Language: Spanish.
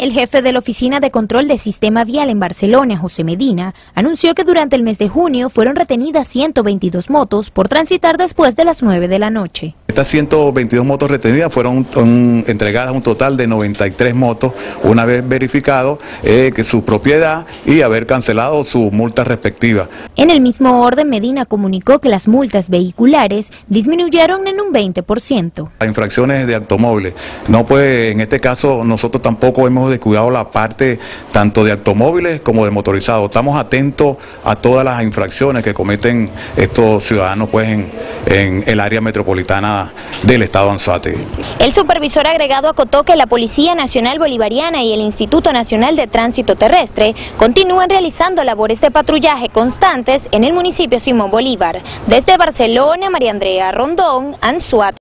El jefe de la Oficina de Control del Sistema Vial en Barcelona, José Medina, anunció que durante el mes de junio fueron retenidas 122 motos por transitar después de las 9 de la noche. Estas 122 motos retenidas fueron entregadas un total de 93 motos, una vez verificado eh, que su propiedad y haber cancelado sus multas respectivas. En el mismo orden, Medina comunicó que las multas vehiculares disminuyeron en un 20%. Las infracciones de automóviles, no pues en este caso nosotros tampoco hemos descuidado la parte tanto de automóviles como de motorizados. Estamos atentos a todas las infracciones que cometen estos ciudadanos pues en, en el área metropolitana del estado Anzuate. El supervisor agregado acotó que la Policía Nacional Bolivariana y el Instituto Nacional de Tránsito Terrestre continúan realizando labores de patrullaje constantes en el municipio Simón Bolívar. Desde Barcelona, María Andrea Rondón, Anzuate.